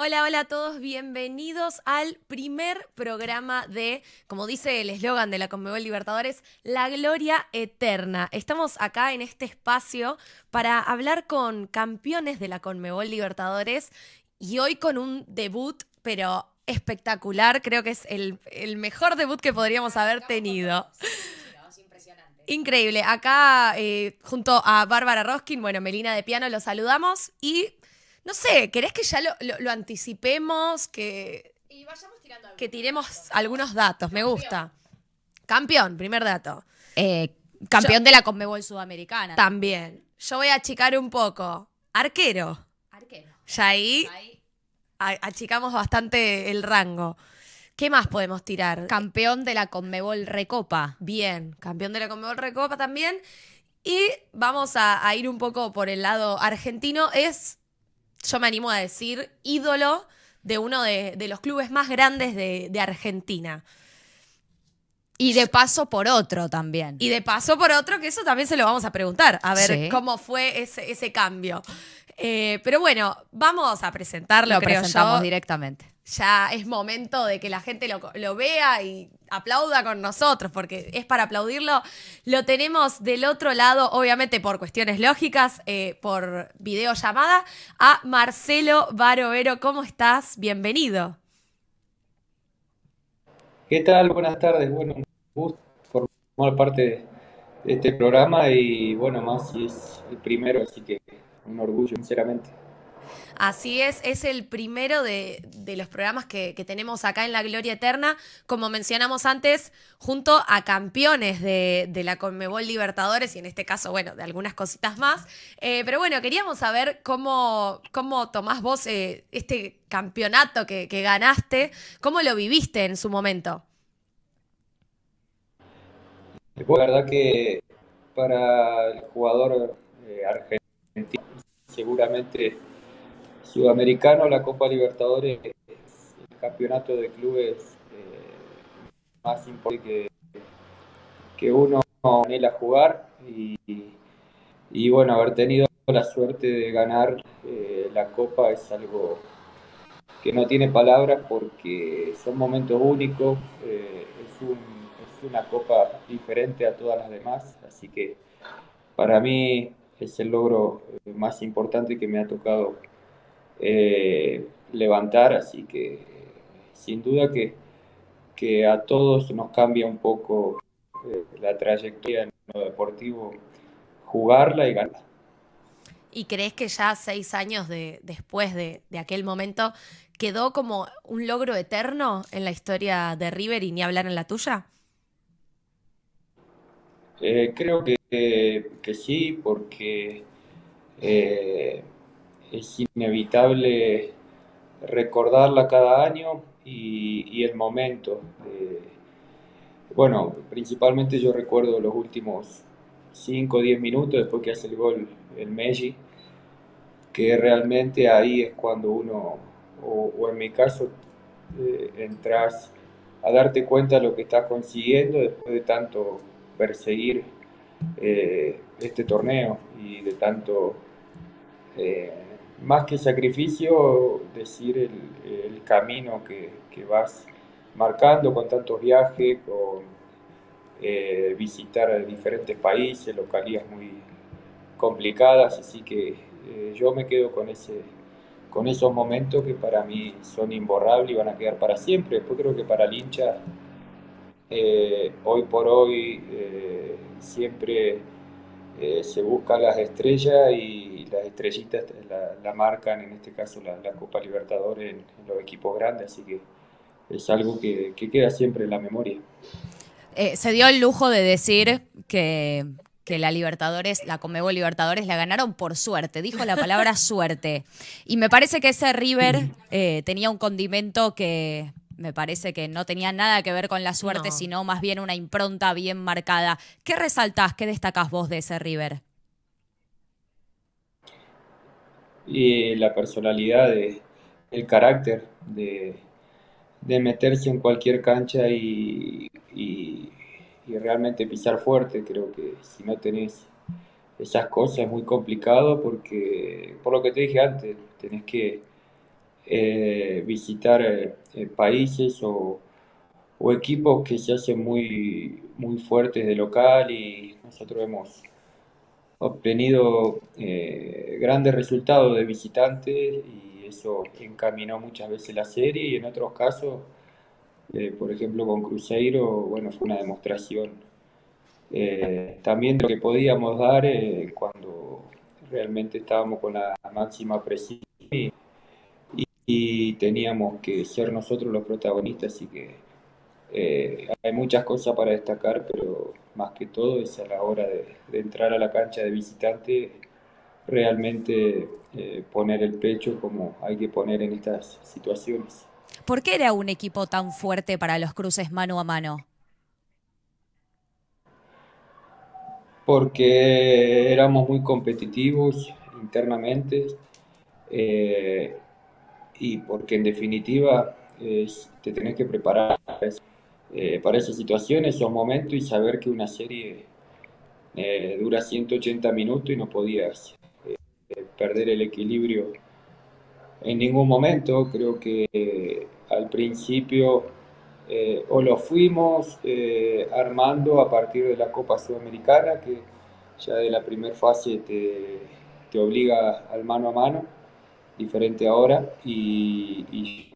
Hola, hola a todos, bienvenidos al primer programa de, como dice el eslogan de la Conmebol Libertadores, La Gloria Eterna. Estamos acá en este espacio para hablar con campeones de la Conmebol Libertadores y hoy con un debut, pero espectacular, creo que es el, el mejor debut que podríamos haber tenido. Increíble. Acá, eh, junto a Bárbara Roskin, bueno, Melina de Piano, los saludamos y no sé, ¿querés que ya lo, anticipemos? Que, que tiremos algunos datos, me gusta. Campeón, primer dato. Eh, campeón de la Conmebol Sudamericana. También. Yo voy a achicar un poco. Arquero. Arquero. Ya ahí, achicamos bastante el rango. ¿Qué más podemos tirar? Campeón de la Conmebol Recopa. Bien, campeón de la Conmebol Recopa también. Y vamos a ir un poco por el lado argentino. Es yo me animo a decir, ídolo de uno de, los clubes más grandes de, Argentina. Y de paso por otro también. Y de paso por otro, que eso también se lo vamos a preguntar, a ver cómo fue ese, ese cambio. Eh, pero bueno, vamos a presentarlo, lo presentamos directamente ya es momento de que la gente lo, vea y aplauda con nosotros, porque es para aplaudirlo. Lo tenemos del otro lado, obviamente por cuestiones lógicas, eh, por videollamada, a Marcelo Barovero. ¿Cómo estás? Bienvenido. ¿Qué tal? Buenas tardes. Bueno, un gusto formar parte de este programa y bueno, más si es el primero, así que un orgullo, sinceramente. Así es, es el primero de, los programas que, tenemos acá en La Gloria Eterna, como mencionamos antes, junto a campeones de, la Conmebol Libertadores y en este caso, bueno, de algunas cositas más. Eh, pero bueno, queríamos saber cómo, cómo tomás vos eh, este campeonato que, ganaste, cómo lo viviste en su momento. La verdad que para el jugador eh, argentino seguramente sudamericano, la Copa Libertadores es el campeonato de clubes eh, más importante que, uno anhela jugar. Y, bueno, haber tenido la suerte de ganar eh, la Copa es algo que no tiene palabras porque son momentos únicos, eh, es, es una copa diferente a todas las demás, así que para mí es el logro más importante que me ha tocado eh, levantar, así que sin duda que, que a todos nos cambia un poco eh, la trayectoria en lo deportivo, jugarla y ganarla. ¿Y crees que ya seis años de, después de, aquel momento quedó como un logro eterno en la historia de River y ni hablar en la tuya? Eh, creo que, que, sí, porque es inevitable recordarla cada año y, el momento. bueno, principalmente yo recuerdo los últimos 5 o 10 minutos después que hace el gol el Messi, que realmente ahí es cuando uno, o, en mi caso, eh, entras a darte cuenta de lo que estás consiguiendo después de tanto perseguir eh, este torneo y de tanto eh, más que sacrificio, decir el, camino que, vas marcando con tantos viajes, con eh, visitar diferentes países, localidades muy complicadas, así que eh, yo me quedo con, ese, con esos momentos que para mí son imborrables y van a quedar para siempre. Después creo que para el hincha, eh, hoy por hoy, siempre se buscan las estrellas y las estrellitas la, marcan, en este caso la, Copa Libertadores en, los equipos grandes, así que es algo que, queda siempre en la memoria. Eh, se dio el lujo de decir que, la Libertadores, la Comebol Libertadores la ganaron por suerte, dijo la palabra suerte. Y me parece que ese River eh, tenía un condimento que me parece que no tenía nada que ver con la suerte, sino más bien una impronta bien marcada. ¿Qué resaltás, qué destacás vos de ese River? Y la personalidad, de, el carácter de, meterse en cualquier cancha y, realmente pisar fuerte. Creo que si no tenés esas cosas es muy complicado porque, por lo que te dije antes, tenés que eh, visitar eh, países o, equipos que se hacen muy, muy fuertes de local y nosotros hemos obtenido grandes resultados de visitantes y eso encaminó muchas veces la serie y en otros casos, por ejemplo con Cruzeiro, bueno, fue una demostración. También de lo que podíamos dar cuando realmente estábamos con la máxima presión y, teníamos que ser nosotros los protagonistas, así que eh, hay muchas cosas para destacar, pero más que todo es a la hora de, entrar a la cancha de visitante, realmente eh, poner el pecho como hay que poner en estas situaciones. ¿Por qué era un equipo tan fuerte para los cruces mano a mano? porque éramos muy competitivos internamente eh, y porque en definitiva te tenés que preparar eh, para esas situaciones, esos momentos y saber que una serie eh, dura 180 minutos y no podías perder el equilibrio en ningún momento. Creo que al principio eh, o lo fuimos eh, armando a partir de la Copa Sudamericana, que ya de la primera fase te, te, obliga al mano a mano, diferente ahora, y, y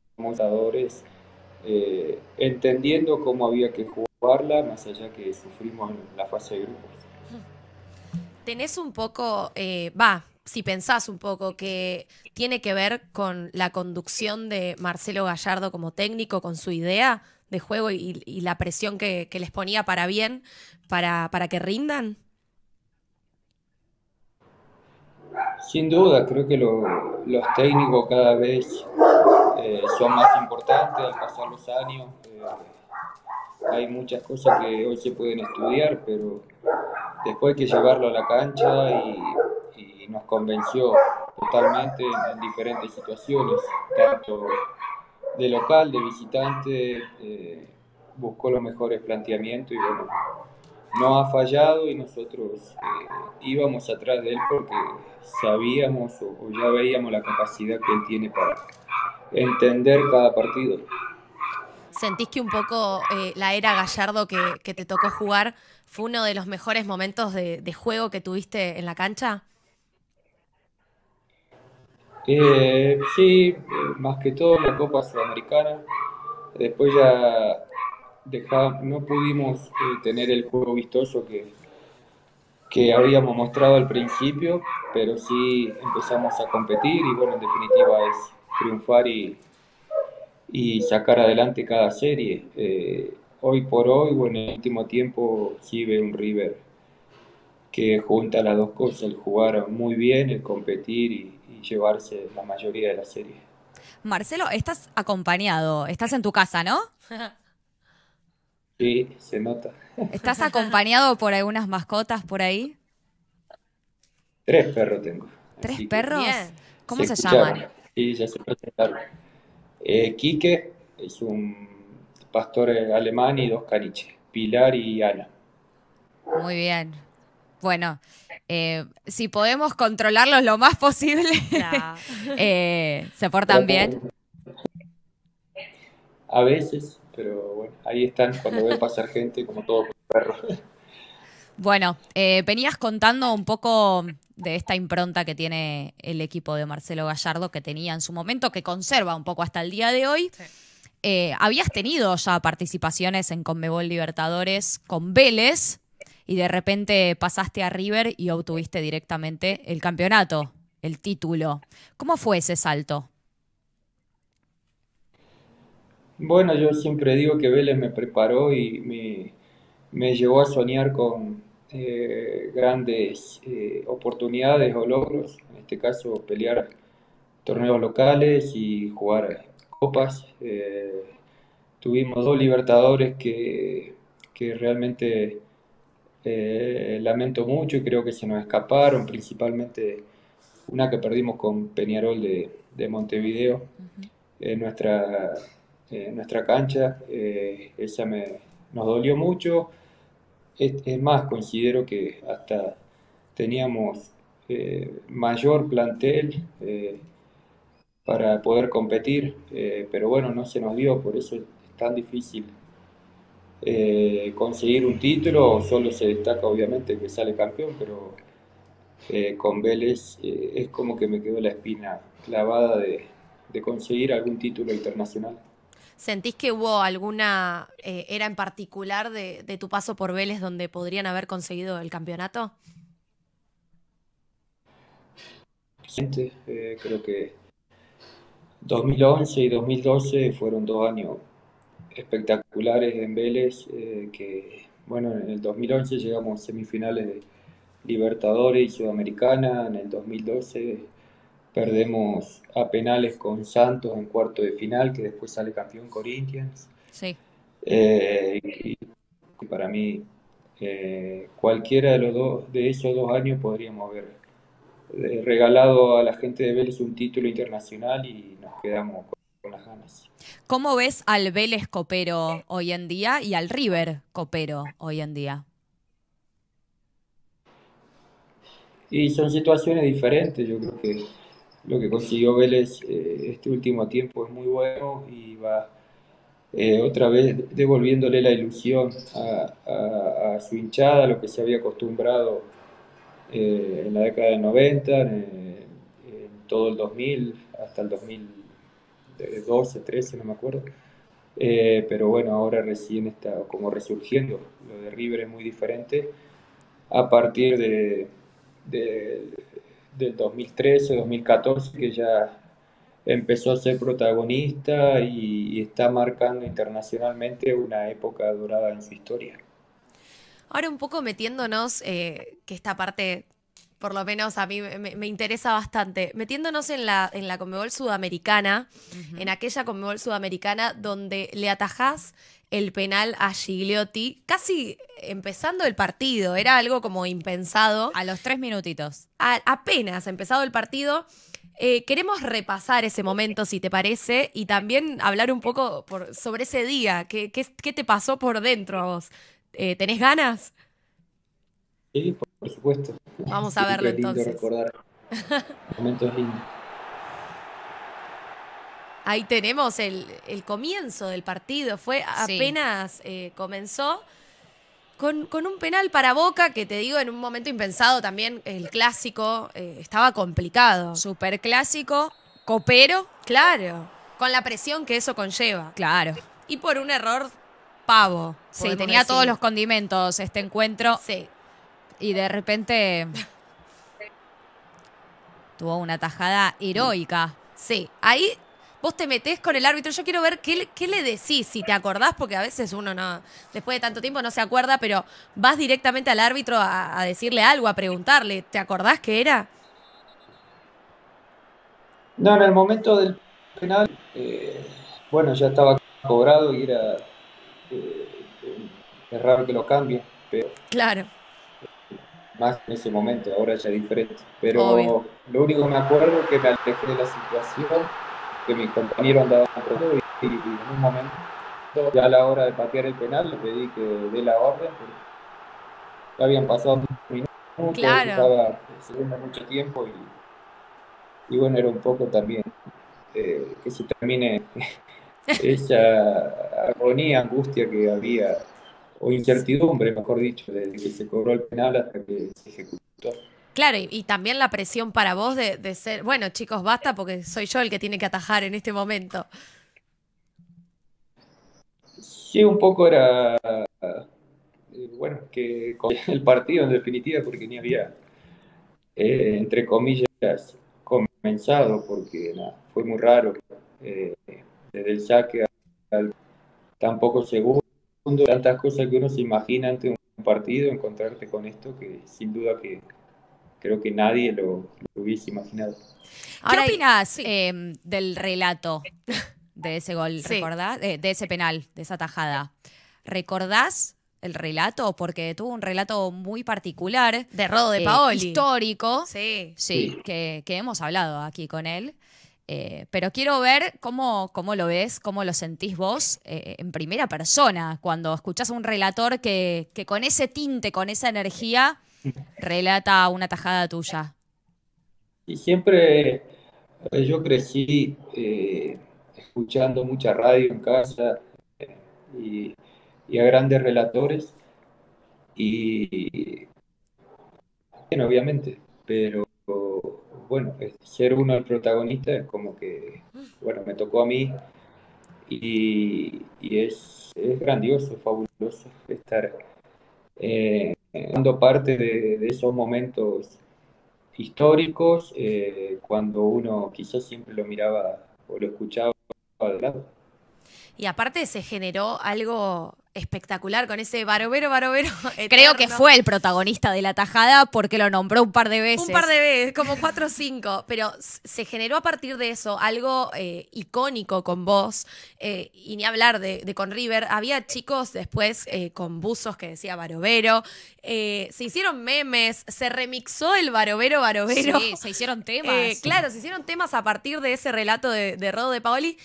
eh, entendiendo cómo había que jugarla, más allá que sufrimos en la fase de grupos. Tenés un poco, va, si pensás un poco que tiene que ver con la conducción de Marcelo Gallardo como técnico, con su idea de juego y, la presión que, les ponía para bien, para, para que rindan? Sin duda, creo que los técnicos cada vez eh, son más importantes al pasar los años. Eh, hay muchas cosas que hoy se pueden estudiar, pero después hay que llevarlo a la cancha y, nos convenció totalmente en, en diferentes situaciones, tanto de local, de visitante, eh, buscó los mejores planteamientos y bueno, no ha fallado y nosotros íbamos atrás de él porque sabíamos o, ya veíamos la capacidad que él tiene para entender cada partido. ¿Sentís que un poco eh, la era Gallardo que, te tocó jugar fue uno de los mejores momentos de juego que tuviste en la cancha? Eh, sí, más que todo la Copa Sudamericana. Después ya no pudimos eh, tener el juego vistoso que, que habíamos mostrado al principio, pero sí empezamos a competir y bueno, en definitiva es triunfar y, y sacar adelante cada serie. Eh, hoy por hoy, bueno, en el último tiempo sí ve un River que junta las dos cosas, el jugar muy bien, el competir y, llevarse la mayoría de la serie. Marcelo, estás acompañado, estás en tu casa, ¿no? Sí, se nota. ¿Estás acompañado por algunas mascotas por ahí? Tres perros tengo. ¿Tres perros? ¿Cómo se, llaman? Sí, ya se presentaron. Eh, Quique es un pastor alemán y dos caniches, Pilar y Ana. Muy bien. Bueno, eh, si podemos controlarlos lo más posible, eh, se portan bien. A veces, pero bueno, ahí están cuando ven pasar gente como todo perro. Bueno, eh, venías contando un poco de esta impronta que tiene el equipo de Marcelo Gallardo, que tenía en su momento, que conserva un poco hasta el día de hoy. habías tenido ya participaciones en Conmebol Libertadores con Vélez, y de repente pasaste a River y obtuviste directamente el campeonato, el título. ¿Cómo fue ese salto? Bueno, yo siempre digo que Vélez me preparó y me, llevó a soñar con eh, grandes eh, oportunidades o logros, en este caso pelear torneos locales y jugar copas. Eh, tuvimos dos libertadores que, que realmente lamento mucho y creo que se nos escaparon, principalmente una que perdimos con Peñarol de, Montevideo en nuestra, nuestra cancha. Esa me, nos dolió mucho. Es, más, considero que hasta teníamos eh, mayor plantel para poder competir, eh, pero bueno, no se nos dio, por eso es tan difícil eh, conseguir un título, solo se destaca obviamente que sale campeón, pero eh, con Vélez es como que me quedó la espina clavada de, conseguir algún título internacional. ¿Sentís que hubo alguna era en particular de, tu paso por Vélez donde podrían haber conseguido el campeonato? creo que 2011 y 2012 fueron dos años espectaculares en Vélez, eh, que bueno, en el 2011 llegamos a semifinales de Libertadores y Sudamericana, en el 2012 perdemos a penales con Santos en cuarto de final, que después sale campeón Corinthians. Sí. Eh, y, para mí, eh, cualquiera de, los dos, de esos dos años podríamos haber eh, regalado a la gente de Vélez un título internacional y nos quedamos con, las ganas. ¿Cómo ves al Vélez copero hoy en día y al River copero hoy en día? Y son situaciones diferentes. Yo creo que lo que consiguió Vélez eh, este último tiempo es muy bueno y va eh, otra vez devolviéndole la ilusión a, su hinchada, lo que se había acostumbrado eh, en la década del 90, en, todo el 2000, hasta el 2012, 13, no me acuerdo. Eh, pero bueno, ahora recién está como resurgiendo. Lo de River es muy diferente. A partir de, del 2013, 2014, que ya empezó a ser protagonista y, está marcando internacionalmente una época dorada en su historia. Ahora un poco metiéndonos, eh, que esta parte, por lo menos a mí me, interesa bastante, metiéndonos en la, en la Conmebol Sudamericana, en aquella Conmebol Sudamericana donde le atajás el penal a Gigliotti, casi empezando el partido, era algo como impensado. A los tres minutitos. apenas empezado el partido. Eh, queremos repasar ese momento, si te parece, y también hablar un poco por, sobre ese día. ¿Qué, qué, qué te pasó por dentro a vos? Eh, ¿Tenés ganas? Sí, por supuesto. Vamos a verlo entonces. recordar momentos lindos. Ahí tenemos el, comienzo del partido. Fue apenas eh, comenzó con, un penal para Boca, que te digo, en un momento impensado también, el clásico eh, estaba complicado. Super clásico, copero. Claro, con la presión que eso conlleva. Claro. Y por un error pavo. Sí, tenía todos los condimentos este encuentro. Sí. Y de repente tuvo una tajada heroica. Sí, ahí vos te metés con el árbitro. Yo quiero ver qué, qué, le decís, si te acordás, porque a veces uno no, después de tanto tiempo no se acuerda, pero vas directamente al árbitro a, decirle algo, a preguntarle. ¿Te acordás qué era? No, en el momento del penal, eh, bueno, ya estaba cobrado y era es raro que lo cambie, pero claro. más en ese momento, ahora ya es diferente. Pero lo único que me acuerdo es que me alejé de la situación, que mi compañero andaba por y, y, en un momento, ya a la hora de patear el penal, le pedí que dé la orden, porque ya habían pasado minutos, claro. estaba segundo mucho tiempo y, y bueno, era un poco también eh, que se termine esa agonía, angustia que había, o incertidumbre, mejor dicho, desde que se cobró el penal hasta que se ejecutó. Claro, y, también la presión para vos de, ser, bueno, chicos, basta porque soy yo el que tiene que atajar en este momento. Sí, un poco era, eh, bueno, que el partido en definitiva, porque ni había, eh, entre comillas, comenzado, porque fue muy raro. Eh, desde el saque al tan poco segundo, tantas cosas que uno se imagina ante un partido, encontrarte con esto que sin duda que creo que nadie lo, hubiese imaginado. ¿Qué opinas em, del relato de ese gol, recordás? De, ese penal, de esa tajada. ¿Recordás el relato? Porque tuvo un relato muy particular. De Rodo de eh, Paoli. histórico. Sí. Sí, Que, que hemos hablado aquí con él. Eh, pero quiero ver cómo, cómo, lo ves, cómo lo sentís vos eh, en primera persona, cuando escuchás a un relator que, con ese tinte, con esa energía, relata una tajada tuya. Y siempre Eh, Yo crecí eh, escuchando mucha radio en casa y, a grandes relatores y, bueno, obviamente, pero bueno, ser uno el protagonista es como que, bueno, me tocó a mí y, y es, es grandioso, fabuloso estar eh, dando parte de, de esos momentos históricos eh, cuando uno quizás siempre lo miraba o lo escuchaba de lado. Y aparte se generó algo espectacular con ese barovero, barovero. Creo que eterno. fue el protagonista de la tajada porque lo nombró un par de veces. Un par de veces, como cuatro o cinco, pero se generó a partir de eso algo eh, icónico con vos, eh, y ni hablar de, de con River. Había chicos después eh, con buzos que decía Barovero, eh, se hicieron memes, se remixó el Barovero, Barovero. Sí, se hicieron temas. Eh, claro, se hicieron temas a partir de ese relato de, de Rodo de Paoli.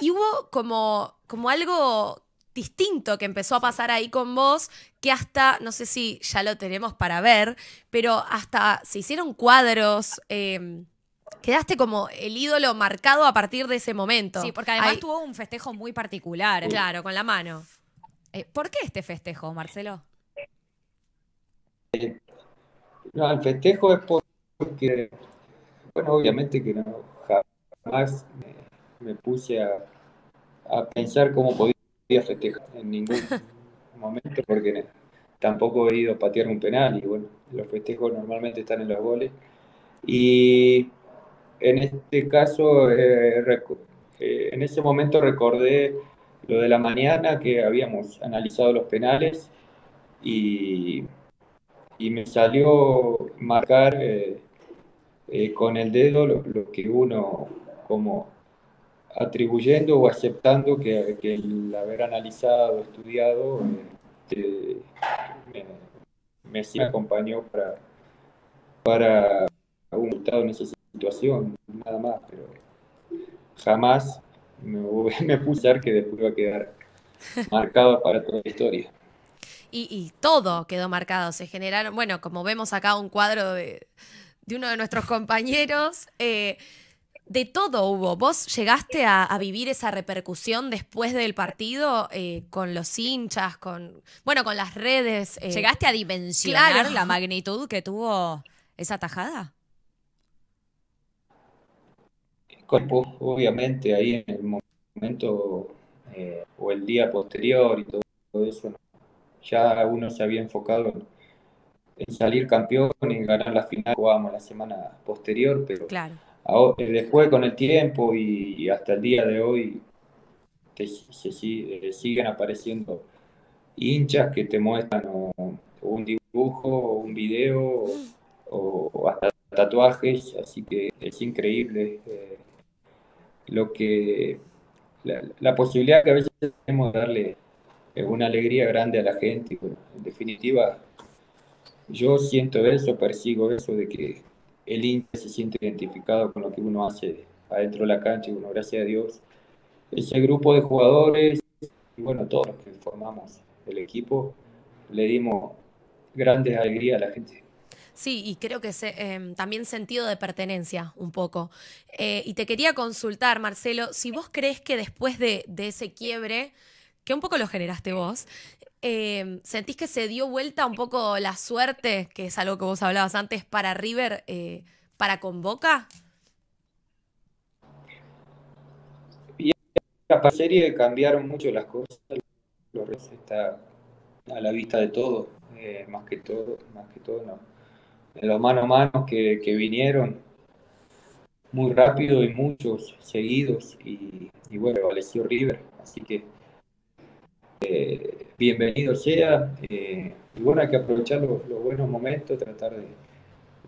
Y hubo como, como algo distinto que empezó a pasar ahí con vos, que hasta, no sé si ya lo tenemos para ver, pero hasta se hicieron cuadros. eh, quedaste como el ídolo marcado a partir de ese momento. Sí, porque además Ahí- tuvo un festejo muy particular. Claro, con la mano. Eh, ¿Por qué este festejo, Marcelo? No, el festejo es porque, bueno, obviamente que no, jamás me, me puse a, a pensar cómo podía festejar en ningún momento, porque tampoco he ido a patear un penal y bueno, los festejos normalmente están en los goles. Y en este caso, eh, eh, en ese momento recordé lo de la mañana que habíamos analizado los penales y y me salió marcar eh, eh, con el dedo lo, lo que uno como atribuyendo o aceptando que, que el haber analizado, estudiado, eh, te- me, me acompañó para, para un en esa situación, nada más, pero jamás me, me puse a ver que después iba a quedar marcado para toda la historia. Y, y todo quedó marcado. Se generaron, bueno, como vemos acá un cuadro de, de uno de nuestros compañeros. eh, de todo hubo. ¿Vos llegaste a, a vivir esa repercusión después del partido eh, con los hinchas, con, bueno, con las redes? eh, ¿Llegaste a dimensionar claro. la magnitud que tuvo esa tajada? obviamente, ahí en el momento eh, o el día posterior y todo, eso, ya uno se había enfocado en, en salir campeón y en ganar la final, jugábamos la semana posterior, pero Claro. Después con el tiempo y, hasta el día de hoy te- se, eh, siguen apareciendo hinchas que te muestran un dibujo o un video o, hasta tatuajes, así que es increíble eh, lo que la, la posibilidad que a veces tenemos de darle eh, una alegría grande a la gente. en definitiva, yo siento eso, persigo eso de que el hincha se siente identificado con lo que uno hace adentro de la cancha y gracias a Dios, ese grupo de jugadores y bueno, todos los que formamos el equipo, le dimos grandes alegrías a la gente. Sí, y creo que em, también sentido de pertenencia un poco. Eh, y te quería consultar, Marcelo, si vos crees que después de, de ese quiebre, que un poco lo generaste vos, em, ¿sentís que se dio vuelta un poco la suerte, que es algo que vos hablabas antes, para River, eh, para con Boca? La serie cambiaron mucho las cosas, los está a la vista de todo, eh, más que todo, más que todo. En los mano a mano que, que vinieron muy rápido y muchos seguidos y, y bueno, prevaleció River, así que eh, bienvenido sea eh, y bueno, hay que aprovechar los, los buenos momentos, tratar de,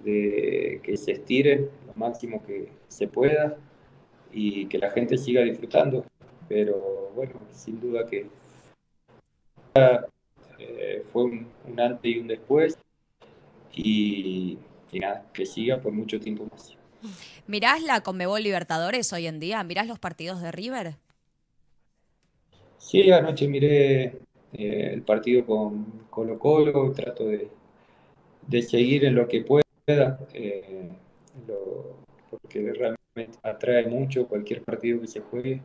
de que se estiren lo máximo que se pueda y que la gente siga disfrutando pero bueno, sin duda que eh, fue un, un, antes y un después y, y, nada, que siga por mucho tiempo más. ¿Mirás la Conmebol Libertadores hoy en día? ¿Mirás los partidos de River? Sí, anoche miré eh, el partido con Colo Colo, trato de, de seguir en lo que pueda, eh, porque realmente atrae mucho cualquier partido que se juegue.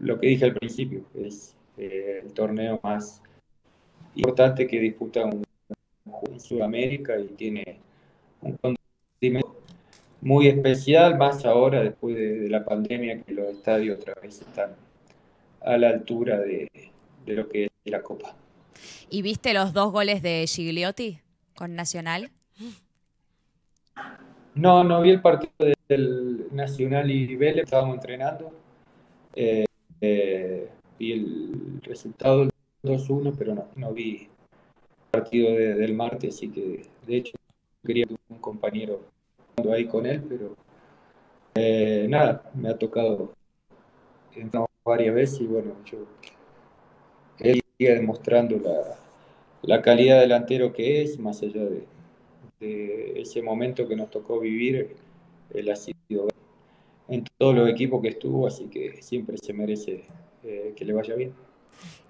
Lo que dije al principio, es eh, el torneo más importante que disputa un, en Sudamérica y tiene un condimento muy especial, más ahora después de, la pandemia que los estadios otra vez están a la altura de, de lo que es la Copa. ¿Y viste los dos goles de Gigliotti con Nacional? No, no vi el partido del Nacional y Vélez, estábamos entrenando. Eh, eh, vi el resultado 2-1, pero no, no vi el partido del martes, así que de hecho quería un compañero ahí con él, pero eh, nada, me ha tocado varias veces y bueno, yo sigue demostrando la, la calidad delantero que es, más allá de, ese momento que nos tocó vivir, él ha sido en todos los equipos que estuvo, así que siempre se merece eh, que le vaya bien.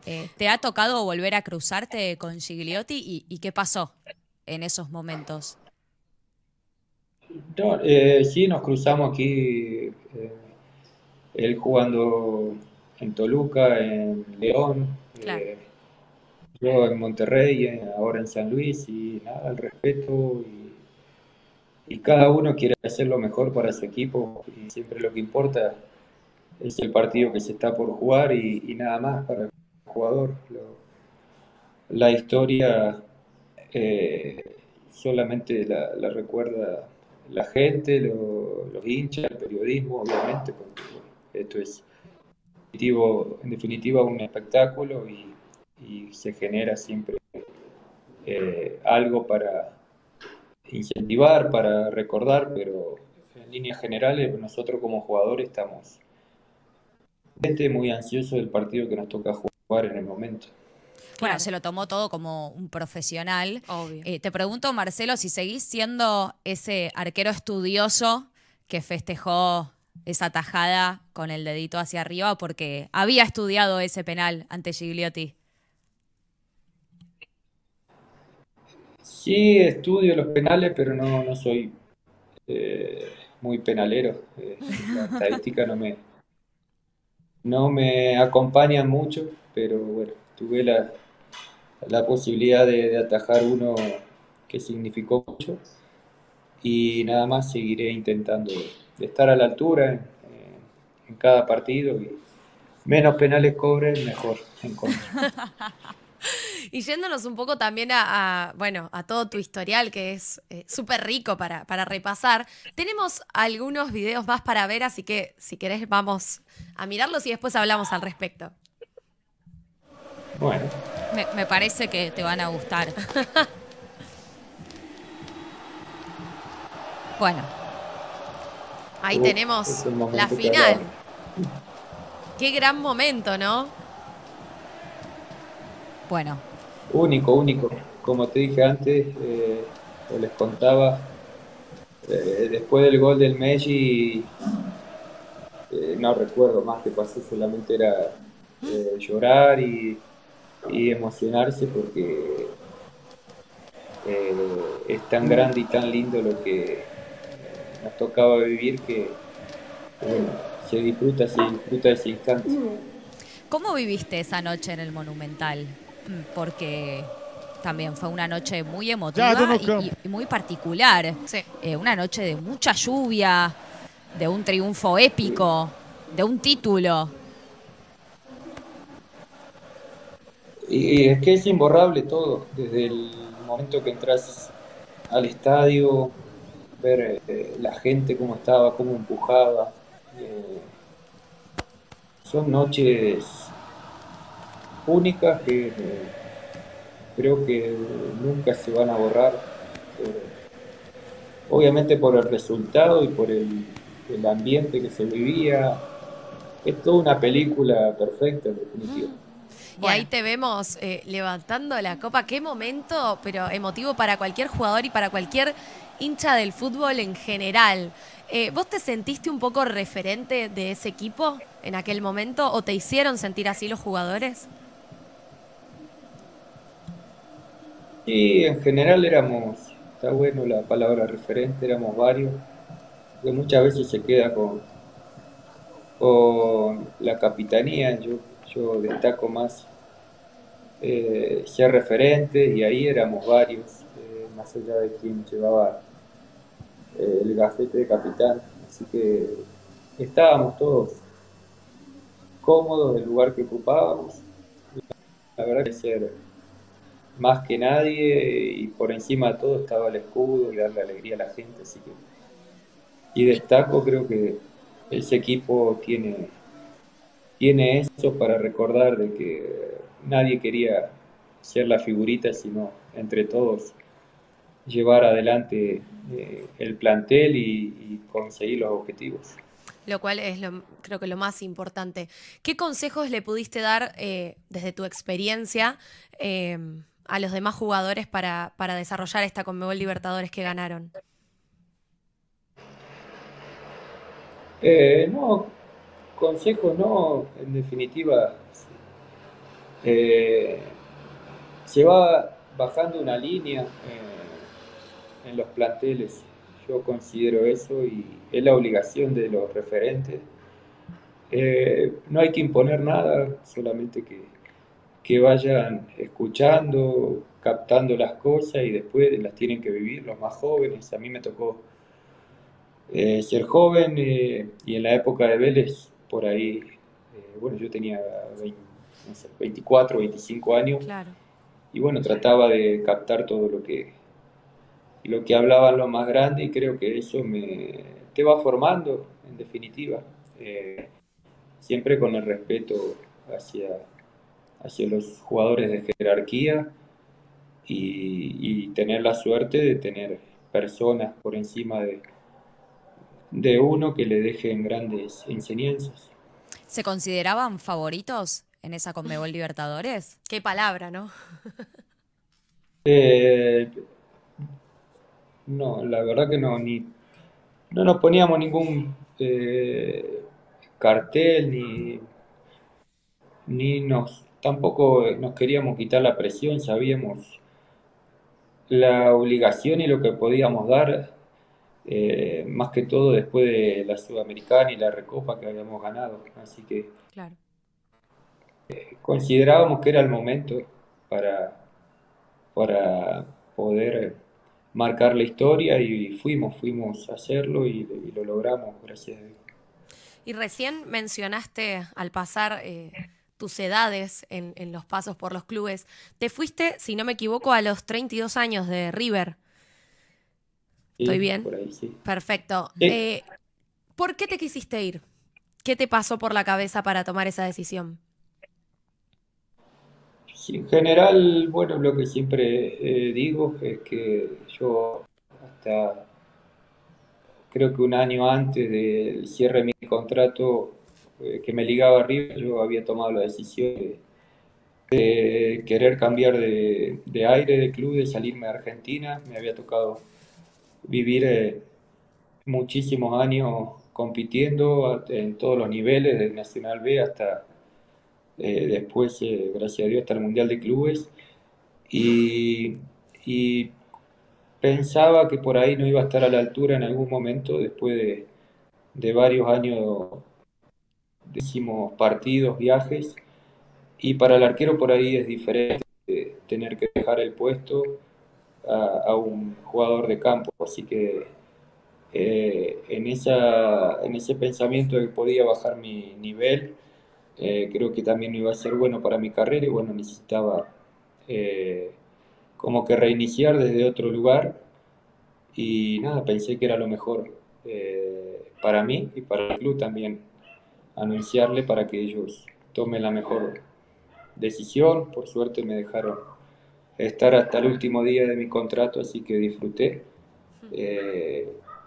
Eh, ¿Te ha tocado volver a cruzarte con Gigliotti y, qué pasó en esos momentos? No, eh, sí, nos cruzamos aquí, él jugando en Toluca, en León, yo en Monterrey, eh, ahora en San Luis, y nada, el respeto y, cada uno quiere hacer lo mejor para su equipo y siempre lo que importa es el partido que se está por jugar y, nada más para el jugador. la historia eh, solamente la, recuerda la gente, los hinchas, el periodismo, obviamente, porque esto es en definitiva un espectáculo y y se genera siempre eh, algo para incentivar, para recordar, pero en líneas generales nosotros como jugadores estamos muy ansiosos del partido que nos toca jugar en el momento. Bueno, se lo tomó todo como un profesional. Eh, te pregunto, Marcelo, si seguís siendo ese arquero estudioso que festejó esa tajada con el dedito hacia arriba porque había estudiado ese penal ante Gigliotti. Sí, estudio los penales, pero no, no soy eh, muy penalero. Eh, la estadística no me, no me acompaña mucho, pero bueno, tuve la, la posibilidad de, atajar uno que significó mucho y nada más seguiré intentando de, estar a la altura en, en, cada partido y menos penales cobren, mejor en contra. Y yéndonos un poco también a, bueno, a todo tu historial, que es eh, súper rico para, repasar, tenemos algunos videos más para ver, así que si querés vamos a mirarlos y después hablamos al respecto. Bueno. Me, parece que te van a gustar. bueno. Ahí tenemos la final. Qué gran momento, ¿no? Bueno, único, único. Como te dije antes, eh, les contaba, eh, después del gol del Messi, eh, no recuerdo más que pasó, solamente era llorar y, emocionarse porque es tan grande y tan lindo lo que nos tocaba vivir que se disfruta, se disfruta ese instante. ¿Cómo viviste esa noche en el Monumental? porque también fue una noche muy emotiva y, muy particular. Eh, una noche de mucha lluvia, de un triunfo épico, de un título. Y es que es imborrable todo, desde el momento que entras al estadio, ver eh, la gente cómo estaba, cómo empujaba. Eh, son noches únicas que creo que nunca se van a borrar. Eh, obviamente por el resultado y por el, ambiente que se vivía. Es toda una película perfecta, en definitiva. Y ahí te vemos eh, levantando la copa. Qué momento, pero emotivo para cualquier jugador y para cualquier hincha del fútbol en general. Eh, ¿Vos te sentiste un poco referente de ese equipo en aquel momento o te hicieron sentir así los jugadores? Sí, en general éramos, está bueno la palabra referente, éramos varios. que muchas veces se queda con, con la capitanía. Yo, yo destaco más eh, ser referente y ahí éramos varios, eh, más allá de quien llevaba el gafete de capitán. Así que estábamos todos cómodos del lugar que ocupábamos. La verdad que ser más que nadie y por encima de todo estaba el escudo y darle alegría a la gente. Así que, y destaco, creo que ese equipo tiene, tiene eso para recordar de que nadie quería ser la figurita, sino entre todos llevar adelante eh, el plantel y, conseguir los objetivos. Lo cual es lo, creo que lo más importante. ¿Qué consejos le pudiste dar eh, desde tu experiencia eh, a los demás jugadores para, para desarrollar esta Conmebol Libertadores que ganaron? no, consejos no, en definitiva, se va bajando una línea en los planteles. Yo considero eso y es la obligación de los referentes. Eh, no hay que imponer nada, solamente que, que vayan escuchando, captando las cosas y después las tienen que vivir los más jóvenes. A mí me tocó eh, ser joven eh, y en la época de Vélez, por ahí, bueno, yo tenía 24, 25 años. Y bueno, trataba de captar todo lo que, lo que hablaban los más grandes y creo que eso me, te va formando, en definitiva, eh, siempre con el respeto hacia, hacia los jugadores de jerarquía y, tener la suerte de tener personas por encima de, de uno que le dejen grandes enseñanzas. ¿Se consideraban favoritos en esa Conmebol Libertadores? Qué palabra, ¿no? eh, no, la verdad que no, ni, no nos poníamos ningún eh, cartel, ni, ni nos, tampoco nos queríamos quitar la presión, sabíamos la obligación y lo que podíamos dar, eh, más que todo después de la Sudamericana y la Recopa que habíamos ganado. Así que eh, considerábamos que era el momento para, para poder marcar la historia y fuimos, fuimos a hacerlo y, lo logramos, gracias a Dios. Y recién mencionaste al pasar eh, tus edades en, los pasos por los clubes. Te fuiste, si no me equivoco, a los 32 años de River. ¿Estoy bien? Perfecto. Eh, ¿Por qué te quisiste ir? ¿Qué te pasó por la cabeza para tomar esa decisión? En general, bueno, lo que siempre eh, digo es que yo hasta creo que un año antes del cierre de mi contrato eh, que me ligaba a River, yo había tomado la decisión de, querer cambiar de, aire de club, de salirme a Argentina. Me había tocado vivir eh, muchísimos años compitiendo en todos los niveles, del Nacional B hasta eh, después, eh, gracias a Dios, hasta el Mundial de Clubes. Y, pensaba que por ahí no iba a estar a la altura en algún momento, después de, varios años, decimos partidos, viajes. Y para el arquero por ahí es diferente tener que dejar el puesto a, un jugador de campo. Así que eh, en, esa, en ese pensamiento de que podía bajar mi nivel, eh, creo que también iba a ser bueno para mi carrera y bueno, necesitaba eh, como que reiniciar desde otro lugar y nada, pensé que era lo mejor eh, para mí y para el club también anunciarle para que ellos tomen la mejor decisión. Por suerte me dejaron estar hasta el último día de mi contrato, así que disfruté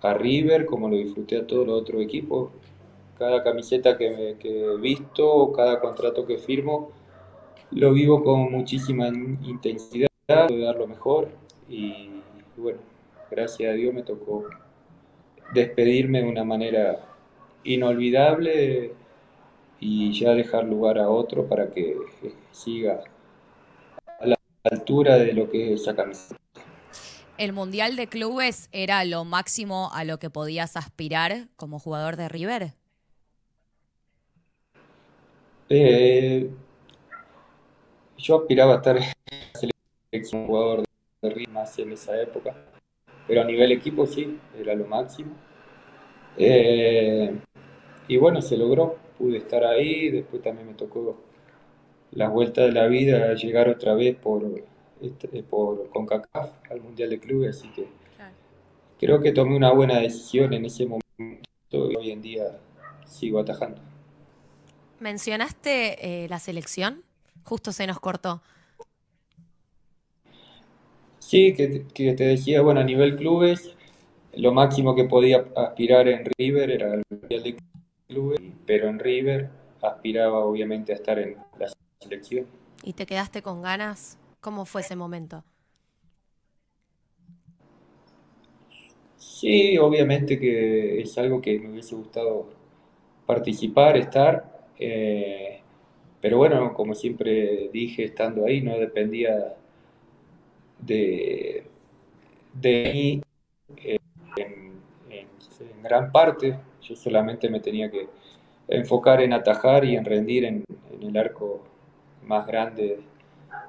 a River como lo disfruté a todos los otros equipos cada camiseta que, he visto, cada contrato que firmo, lo vivo con muchísima intensidad, de dar lo mejor y, bueno, gracias a Dios me tocó despedirme de una manera inolvidable y ya dejar lugar a otro para que siga a la altura de lo que es esa camiseta. ¿El Mundial de Clubes era lo máximo a lo que podías aspirar como jugador de River? Eh, yo aspiraba a estar en la selección jugador de más en esa época, pero a nivel equipo sí, era lo máximo. Eh, y bueno, se logró, pude estar ahí, después también me tocó la vuelta de la vida, llegar otra vez por, este, por CONCACAF al Mundial de Clubes, así que creo que tomé una buena decisión en ese momento y hoy en día sigo atajando. ¿Mencionaste eh, la selección? Justo se nos cortó. Sí, que, que te decía, bueno, a nivel clubes, lo máximo que podía aspirar en River era el Mundial de Clubes, pero en River aspiraba obviamente a estar en la selección. ¿Y te quedaste con ganas? ¿Cómo fue ese momento? Sí, obviamente que es algo que me hubiese gustado participar, estar, eh, pero bueno, como siempre dije, estando ahí no dependía de, mí eh, en, gran parte, yo solamente me tenía que enfocar en atajar y en rendir en, en el arco más grande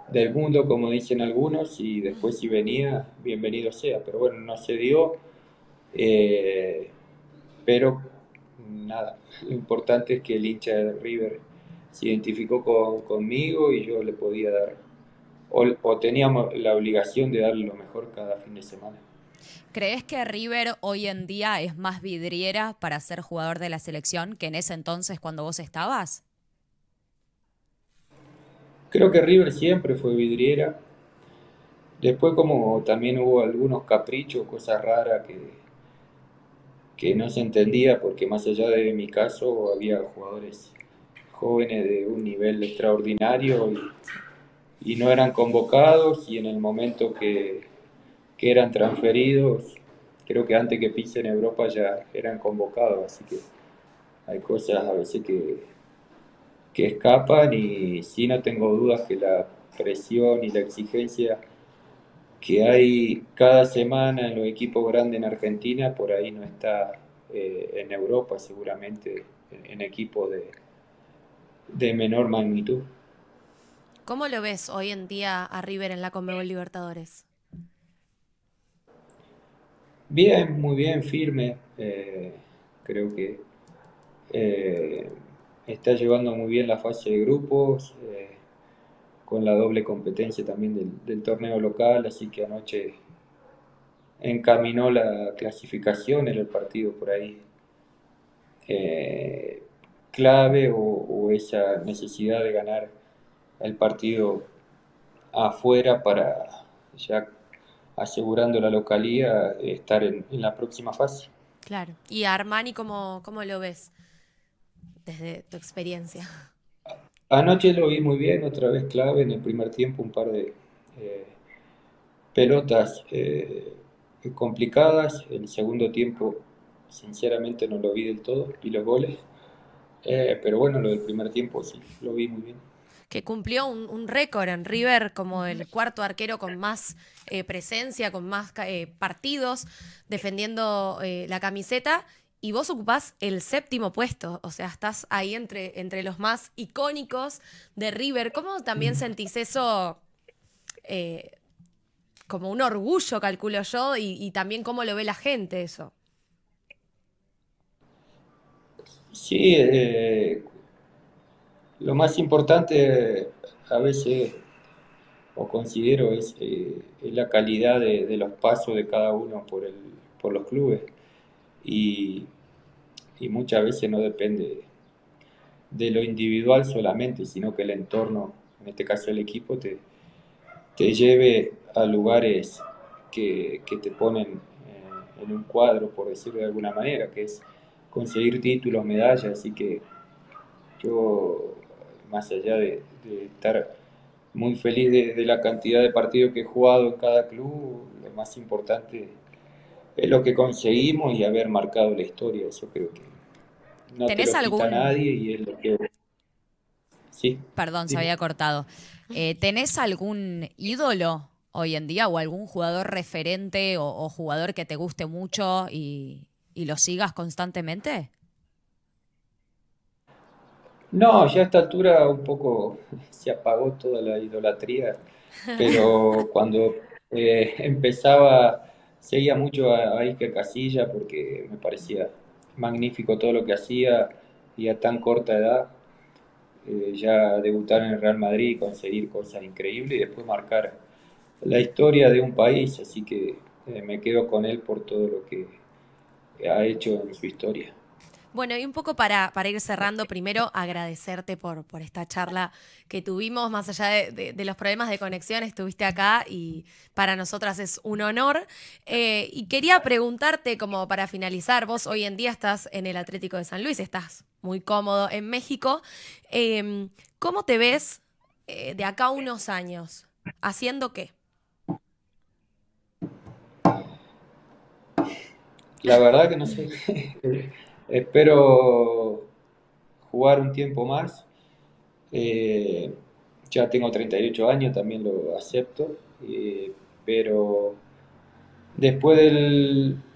del mundo, como dicen algunos, y después si venía, bienvenido sea. Pero bueno, no se dio. eh, pero nada, lo importante es que el hincha de River se identificó con- conmigo y yo le podía dar, o, o teníamos la obligación de darle lo mejor cada fin de semana. ¿Crees que River hoy en día es más vidriera para ser jugador de la selección que en ese entonces cuando vos estabas? Creo que River siempre fue vidriera. Después como también hubo algunos caprichos, cosas raras que, que no se entendía porque más allá de mi caso había jugadores jóvenes de un nivel extraordinario y, no eran convocados y en el momento que, que eran transferidos, creo que antes que pisen Europa ya eran convocados, así que hay cosas a veces que, que escapan y sí no tengo dudas que la presión y la exigencia que hay cada semana en los equipos grandes en Argentina, por ahí no está eh, en Europa seguramente, en, en equipos de, de menor magnitud. ¿Cómo lo ves hoy en día a River en la Conmebol Libertadores? Bien, muy bien, firme. eh, creo que eh, está llevando muy bien la fase de grupos, eh, con la doble competencia también del, torneo local, así que anoche encaminó la clasificación, era el partido por ahí eh, clave o, esa necesidad de ganar el partido afuera para ya asegurando la localía estar en, la próxima fase. Claro. ¿Y Armani cómo, cómo lo ves desde tu experiencia? Anoche lo vi muy bien, otra vez clave en el primer tiempo, un par de eh, pelotas eh, complicadas. El segundo tiempo, sinceramente, no lo vi del todo, vi los goles. Eh, pero bueno, lo del primer tiempo sí, lo vi muy bien. Que cumplió un, un récord en River como el cuarto arquero con más eh, presencia, con más partidos defendiendo la camiseta. Y vos ocupás el séptimo puesto, o sea, estás ahí entre, entre los más icónicos de River. ¿Cómo también sentís eso eh, como un orgullo, calculo yo, y, y también cómo lo ve la gente eso? Sí, eh, lo más importante a veces, o considero, es, eh, es la calidad de, de los pasos de cada uno por el, por los clubes. Y, y muchas veces no depende de lo individual solamente, sino que el entorno, en este caso el equipo, te, te lleve a lugares que, que te ponen eh, en un cuadro, por decirlo de alguna manera, que es conseguir títulos, medallas, así que yo, más allá de, estar muy feliz de, de la cantidad de partidos que he jugado en cada club, lo más importante es lo que conseguimos y haber marcado la historia, eso creo que no te ¿Tenés lo quita algún- nadie y es lo que... Sí. Perdón, se había cortado. Eh, ¿tenés algún ídolo hoy en día o algún jugador referente o, jugador que te guste mucho y, lo sigas constantemente? No, ya a esta altura un poco se apagó toda la idolatría, pero cuando eh, empezaba, seguía mucho a, Iker Casilla porque me parecía magnífico todo lo que hacía y a tan corta edad. Eh, ya debutar en el Real Madrid, conseguir cosas increíbles y después marcar la historia de un país, así que eh, me quedo con él por todo lo que ha hecho en su historia. Bueno, y un poco para, para ir cerrando, primero agradecerte por, por esta charla que tuvimos, más allá de, los problemas de conexión, estuviste acá y para nosotras es un honor. Eh, y quería preguntarte, como para finalizar, vos hoy en día estás en el Atlético de San Luis, estás muy cómodo en México. Em, ¿Cómo te ves eh, de acá a unos años? ¿Haciendo qué? La verdad que no sé. Espero jugar un tiempo más. Eh, ya tengo 38 años, también lo acepto. Eh, pero después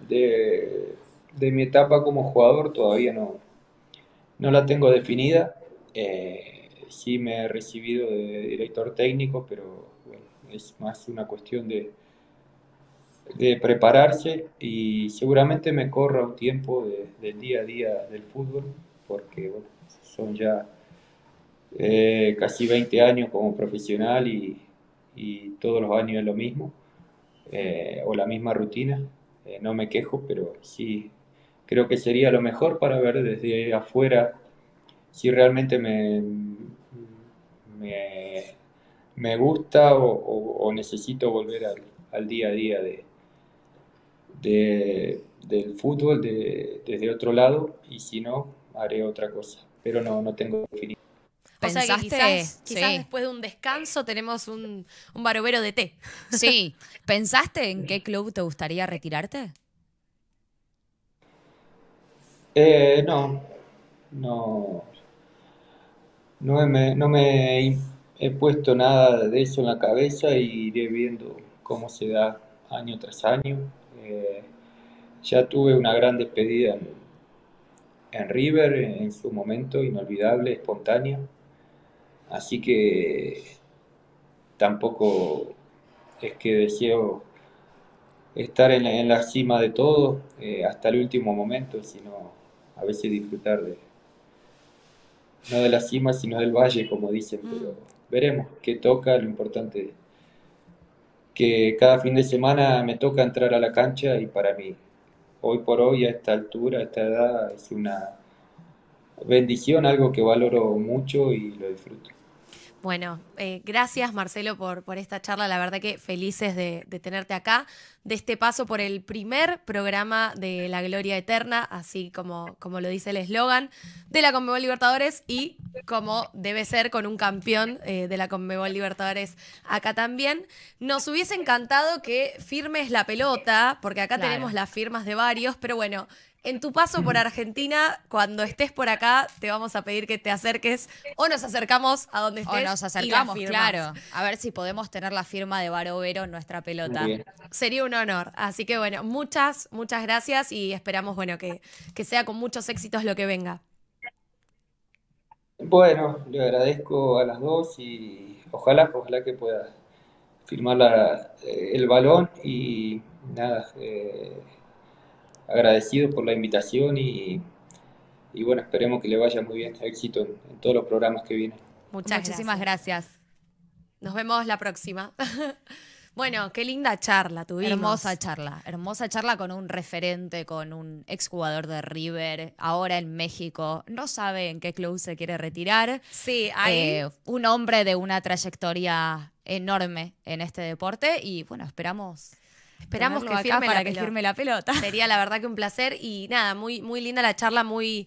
de, mi etapa como jugador todavía no, no la tengo definida. Eh, sí me he recibido de director técnico, pero es más una cuestión de, de prepararse y seguramente me corra un tiempo del día a día del fútbol, porque son ya eh, casi 20 años como profesional y, todos los años es lo mismo, eh, o la misma rutina. Eh, no me quejo, pero sí creo que sería lo mejor para ver desde afuera si realmente me, me, gusta o, necesito volver al día a día de, de, del fútbol de, desde otro lado y si no, haré otra cosa. Pero no, no tengo definido. O sea que quizás, después de un descanso tenemos un, un barovero de té. Sí. ¿Pensaste en qué club te gustaría retirarte? Eh, no, no, no me, no me he puesto nada de eso en la cabeza y iré viendo cómo se da año tras año. Eh, ya tuve una gran despedida en, River en, su momento, inolvidable, espontánea. Así que tampoco es que deseo estar en la, cima de todo eh, hasta el último momento, sino a veces disfrutar de, no de la cima, sino del valle, como dicen, mm. pero veremos qué toca, lo importante que cada fin de semana me toca entrar a la cancha y para mí, hoy por hoy, a esta altura, a esta edad, es una bendición, algo que valoro mucho y lo disfruto. Bueno, eh, gracias Marcelo por, por, esta charla. La verdad que felices de, tenerte acá, de este paso por el primer programa de La Gloria Eterna, así como, como lo dice el eslogan de la Conmebol Libertadores y como debe ser con un campeón eh, de la Conmebol Libertadores acá también. Nos hubiese encantado que firmes la pelota, porque acá tenemos las firmas de varios, pero bueno, en tu paso por Argentina, cuando estés por acá, te vamos a pedir que te acerques o nos acercamos a donde estés. O nos acercamos, claro. A ver si podemos tener la firma de Barovero en nuestra pelota. Sería un honor. Así que bueno, muchas, muchas gracias y esperamos, bueno, que, que sea con muchos éxitos lo que venga. Bueno, le agradezco a las dos y ojalá, ojalá que pueda firmar eh, el balón y nada. Eh, agradecido por la invitación y, bueno, esperemos que le vaya muy bien, éxito en, todos los programas que vienen. Muchas Muchísimas gracias. Nos vemos la próxima. bueno, qué linda charla tuvimos. Hermosa charla, hermosa charla con un referente, con un exjugador de River, ahora en México. No sabe en qué club se quiere retirar. Sí, hay... Eh, un hombre de una trayectoria enorme en este deporte y bueno, esperamos Esperamos que firme para que firme la pelota. Sería la verdad que un placer y nada, muy, muy linda la charla, muy,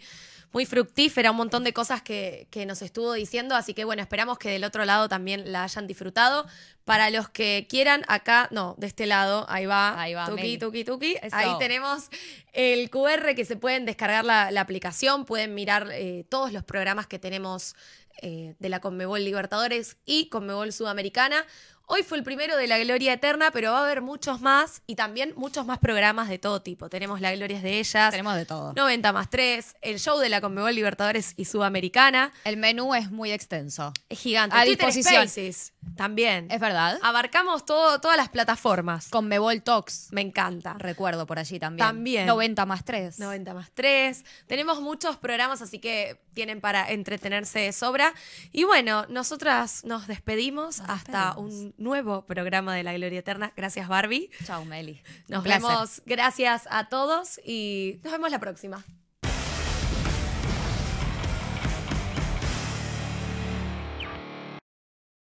muy fructífera, un montón de cosas que, nos estuvo diciendo, así que bueno, esperamos que del otro lado también la hayan disfrutado. Para los que quieran, acá, no, de este lado, ahí va, ahí va, tuki, tuki, tuki. Ahí tenemos el QR que se pueden descargar la, aplicación, pueden mirar eh, todos los programas que tenemos eh, de la Conmebol Libertadores y Conmebol Sudamericana. Hoy fue el primero de la Gloria Eterna, pero va a haber muchos más y también muchos más programas de todo tipo. Tenemos la Gloria de ellas. Tenemos de todo. 90 más 3, el show de la Conmebol Libertadores y Sudamericana. El menú es muy extenso. Es gigante. A Twitter disposición. Spaces, también. Es verdad. Abarcamos todo, todas las plataformas. Con Mebol Talks. Me encanta. Recuerdo por allí también. También. 90 más 3. 90 más 3. Tenemos muchos programas, así que tienen para entretenerse de sobra. Y bueno, nosotras nos despedimos hasta despedimos. un nuevo programa de La Gloria Eterna. Gracias, Barbie. Chau, Meli. Nos vemos. Gracias a todos y nos vemos la próxima.